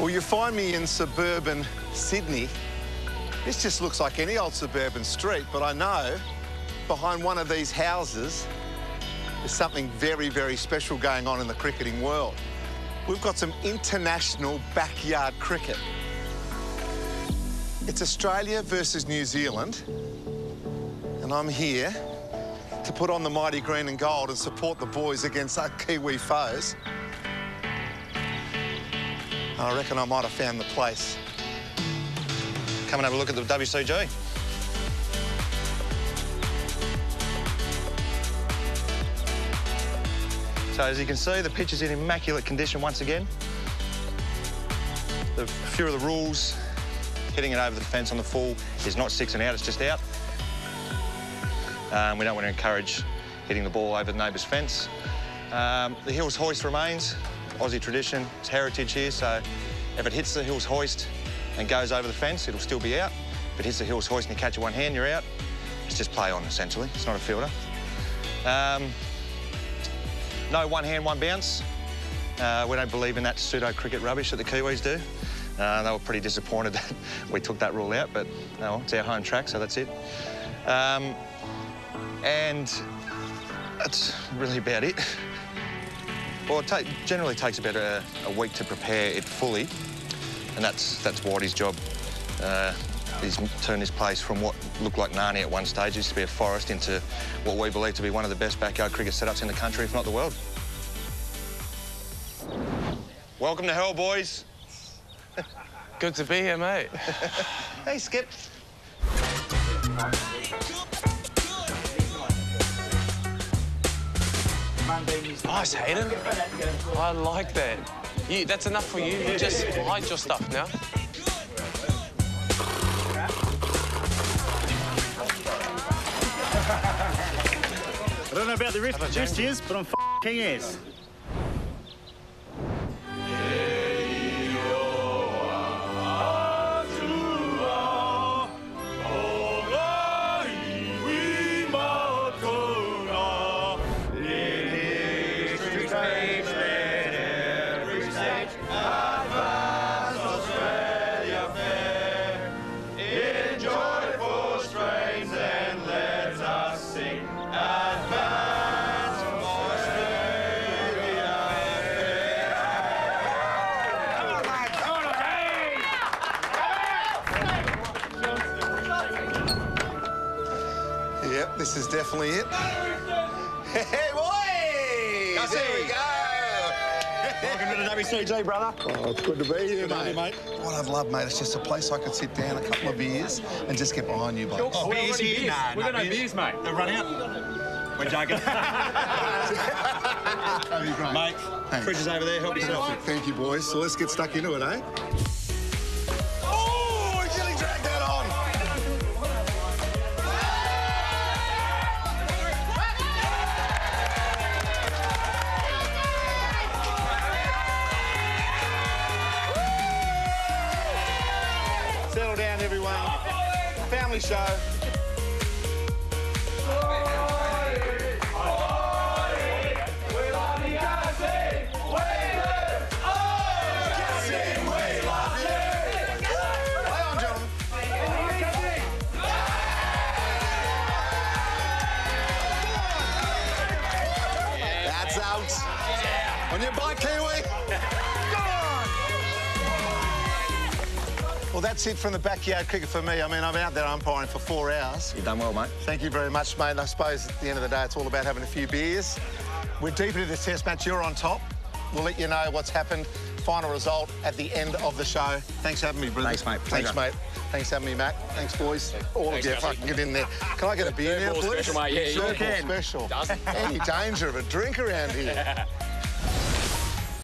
Well, you find me in suburban Sydney. This just looks like any old suburban street, but I know behind one of these houses there's something very, very special going on in the cricketing world. We've got some international backyard cricket. It's Australia versus New Zealand, and I'm here to put on the mighty green and gold and support the boys against our Kiwi foes. I reckon I might have found the place. Come and have a look at the WCG. So as you can see, the pitch is in immaculate condition once again. The, a few of the rules, hitting it over the fence on the full is not six and out, it's just out. Um, we don't want to encourage hitting the ball over the neighbour's fence. Um, the Hills hoist remains, Aussie tradition, it's heritage here, so if it hits the Hills hoist and goes over the fence, it'll still be out. If it hits the Hills hoist and you catch it one hand, you're out. It's just play on, essentially. It's not a fielder. Um, no one hand, one bounce. Uh, we don't believe in that pseudo cricket rubbish that the Kiwis do. Uh, they were pretty disappointed that we took that rule out, but no, it's our home track, so that's it. Um, and that's really about it. Well, it generally takes about a, a, week to prepare it fully, and that's that's Whitey's job. Uh, he's turned this place from what looked like Narnia at one stage, used to be a forest, into what we believe to be one of the best backyard cricket setups in the country, if not the world. Welcome to hell, boys. Good to be here, mate. hey, Skip. Nice, Hayden. I like that. You, that's enough for you. You just hide your stuff now. I don't know about the rest, of the rest is, but I'm f***ing ass. This is definitely it. Hey, boy! boys! There we go! Welcome to the WCG, brother. Oh, it's good to be here, mate. mate. What I'd love, mate, it's just a place I could sit down, a couple of beers, and just get behind you, blokes. Oh, beers here? Nah, We've got no beers, mate. They've run out. We're joking. That'd be great. mate, fridge is over there. Help yourself. Thank you, boys. So let's get stuck into it, eh? Everyone. Family show. On. That's out. On your bike, Kiwi. Well, that's it from the backyard cricket for me. I mean, I'm out there umpiring for four hours. You've done well, mate. Thank you very much, mate. And I suppose at the end of the day, it's all about having a few beers. We're deep into this test match. You're on top. We'll let you know what's happened. Final result at the end of the show. Thanks for having me, brother. Thanks, mate. Thanks, mate. Thanks for having me, Matt. Thanks, boys. All of you, fucking get in there. Can I get a beer now, Dirtball please? special, mate. Yeah, you can. special. Doesn't. Any danger of a drink around here?